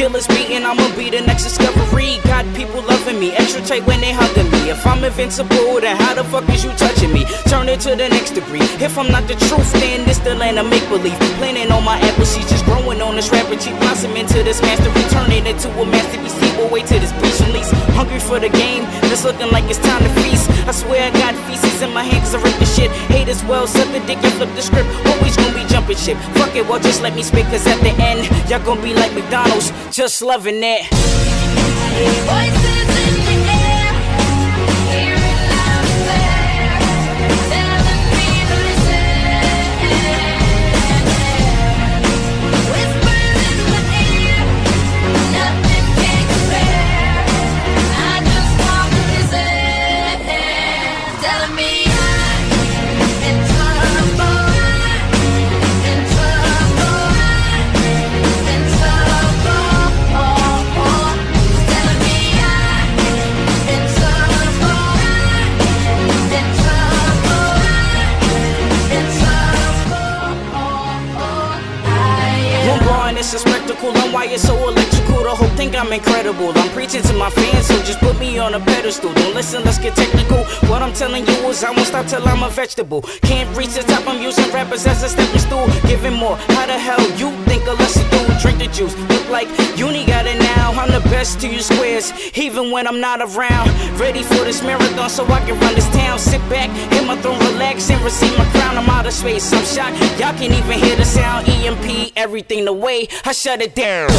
Killers beating, I'ma be the next discovery. Got people loving me, extra tight when they hugging me. If I'm invincible, then how the fuck is you touching me? Turn it to the next degree. If I'm not the truth, then this the land of make believe. Planning on my apple seeds, just growing on this rapper. Cheap blossom into this mastery, turning into a masterpiece. We'll wait till this release. For the game, it's looking like it's time to feast. I swear I got feces in my hands, I rip the shit. Hate as well, suck the dick and flip the script. Always gonna be jumping shit. Fuck it, well, just let me spit, cause at the end, y'all gonna be like McDonald's, just loving it. Voices It's a spectacle. I'm wired so electrical. The whole thing I'm incredible. I'm preaching to my fans, so just put me on a pedestal. Don't listen, let's get technical. What I'm telling you is I won't stop till I'm a vegetable. Can't reach the top, I'm using rappers as a stepping stool. Giving more. How the hell you think a lesser do? Drink the juice. Look like uni got it now. I'm the best to you squares, even when I'm not around. Ready for this marathon so I can run this town. Sit back, hit my throne, relax, and receive my crown. I'm out of space. I'm shocked. Y'all can't even hear the sound. EMP, everything the way. I shut it down.